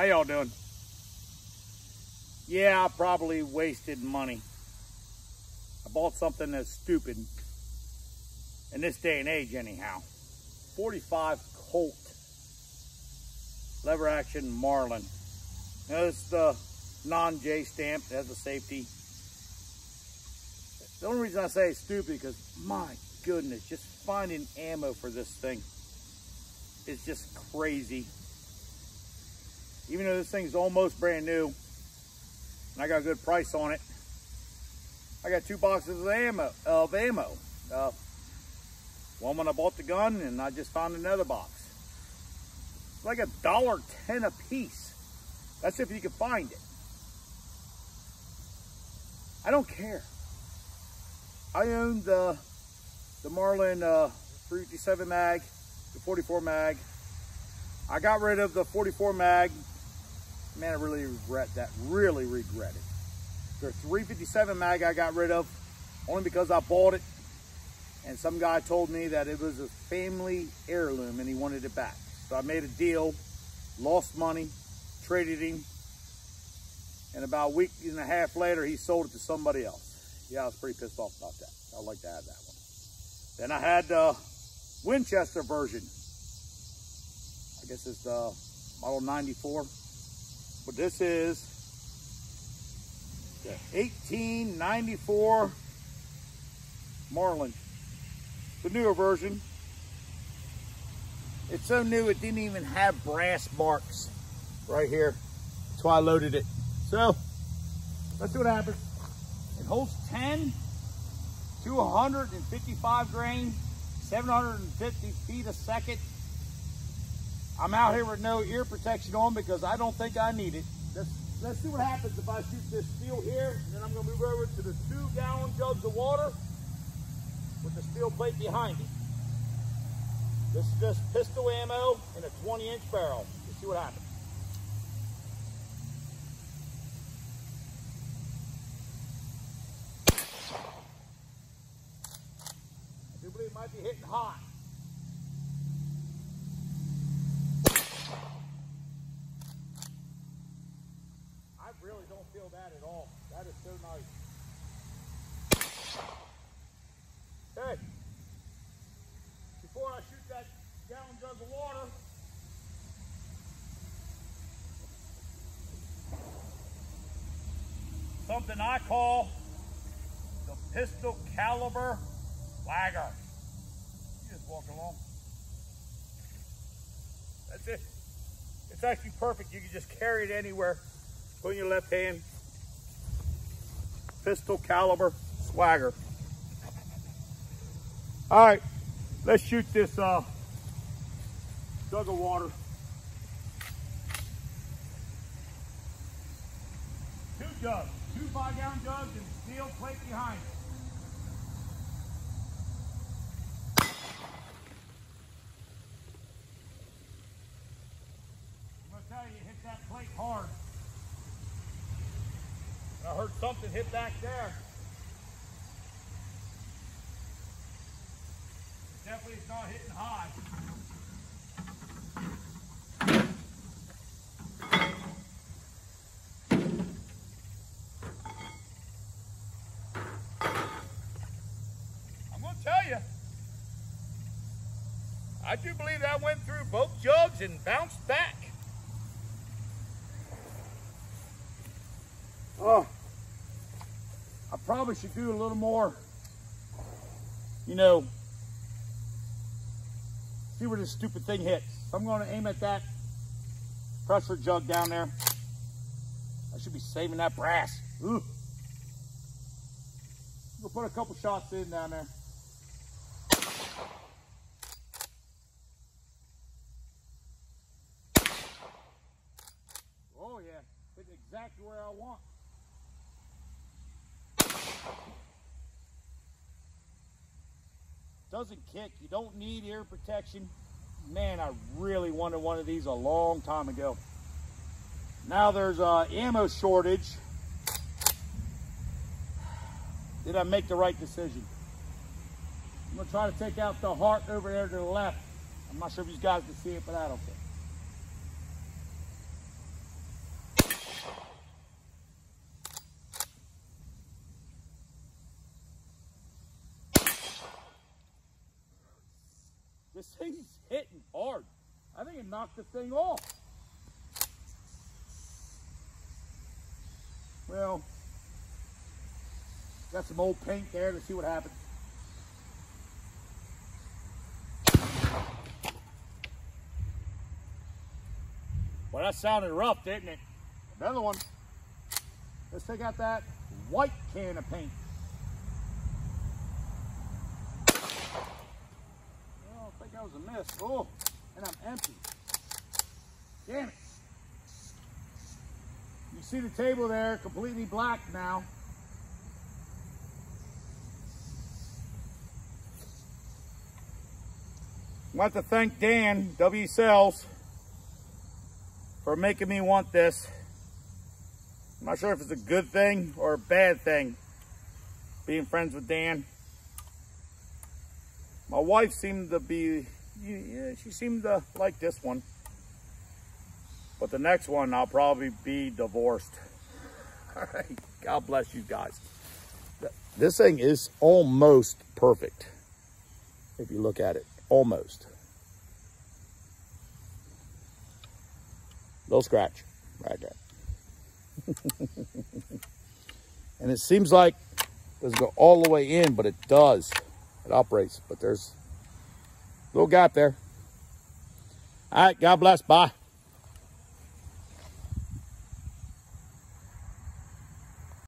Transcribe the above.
How y'all doing? Yeah, I probably wasted money. I bought something that's stupid in this day and age anyhow. 45 Colt lever action Marlin. Now it's the non-J stamp, it has a safety. The only reason I say it's stupid because my goodness, just finding ammo for this thing is just crazy. Even though this thing's almost brand new, and I got a good price on it, I got two boxes of ammo. Of ammo. Uh, one when I bought the gun, and I just found another box. It's like a dollar ten a piece. That's if you can find it. I don't care. I own the the Marlin uh, 357 mag, the 44 mag. I got rid of the 44 mag. Man, I really regret that. Really regret it. The 357 mag I got rid of only because I bought it and some guy told me that it was a family heirloom and he wanted it back. So I made a deal, lost money, traded him, and about a week and a half later, he sold it to somebody else. Yeah, I was pretty pissed off about that. I'd like to have that one. Then I had the Winchester version. I guess it's the model 94. But this is the 1894 Marlin. The newer version. It's so new it didn't even have brass marks right here. That's why I loaded it. So, let's see what happens. It holds 10 to 155 grain, 750 feet a second. I'm out here with no ear protection on because I don't think I need it. Let's, let's see what happens if I shoot this steel here. And then I'm gonna move over to the two gallon jugs of water with the steel plate behind it. This is just pistol ammo in a 20 inch barrel. Let's see what happens. I do believe it might be hitting hot. I really don't feel that at all. That is so nice. Hey, before I shoot that gallon jug of water, something I call the pistol caliber swagger. You just walk along. That's it. It's actually perfect. You can just carry it anywhere. Put in your left hand. Pistol caliber swagger. All right, let's shoot this uh, jug of water. Two jugs, two five gallon jugs and steel plate behind it. I'm gonna tell you, you hit that plate hard. Heard something hit back there. Definitely it's not hitting high. I'm gonna tell you, I do believe that went through both jugs and bounced back. Oh, probably should do a little more, you know, see where this stupid thing hits. I'm going to aim at that pressure jug down there. I should be saving that brass. Ooh. We'll put a couple shots in down there. Oh yeah, hit exactly where I want. Doesn't kick. You don't need ear protection. Man, I really wanted one of these a long time ago. Now there's a ammo shortage. Did I make the right decision? I'm gonna try to take out the heart over there to the left. I'm not sure if you guys can see it, but I don't care. This thing's hitting hard. I think it knocked the thing off. Well, got some old paint there to see what happens. Well, that sounded rough, didn't it? Another one. Let's take out that white can of paint. Oh, I think that was a miss. Oh, and I'm empty. Damn it. You see the table there, completely black now. Want to thank Dan, W Cells, for making me want this. I'm not sure if it's a good thing or a bad thing, being friends with Dan. My wife seemed to be, yeah, she seemed to like this one. But the next one, I'll probably be divorced. All right, God bless you guys. This thing is almost perfect, if you look at it, almost. Little scratch right there. and it seems like it doesn't go all the way in, but it does. It operates, but there's a little gap there. All right, God bless. Bye.